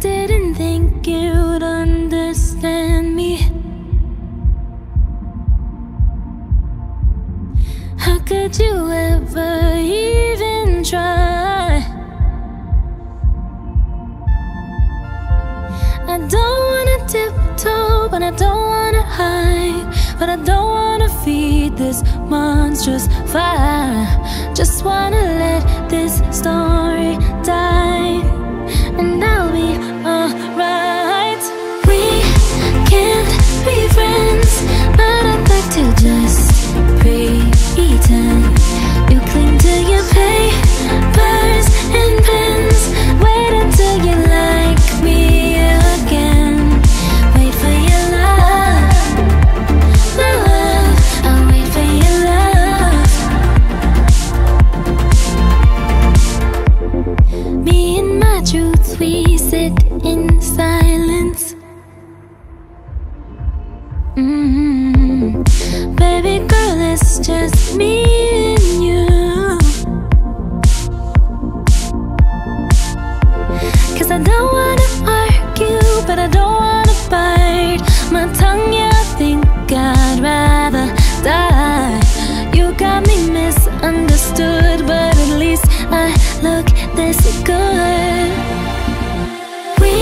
didn't think you'd understand me. How could you ever even try? I don't wanna tiptoe, but I don't wanna hide. But I don't wanna feed this monstrous fire. Just wanna let this story die. Truth, we sit in silence. Mm-hmm. Baby girl, it's just me look this good. We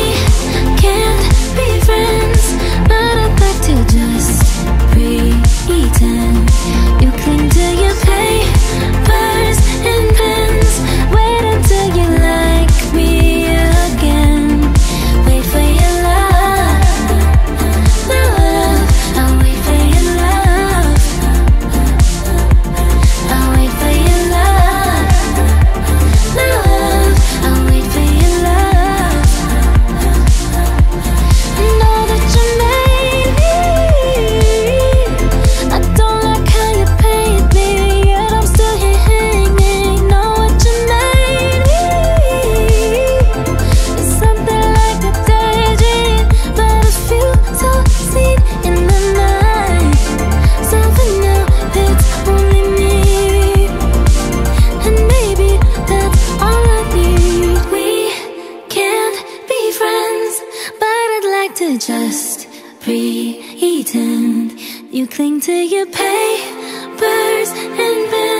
can't be friends. just pretend You cling to your papers and bills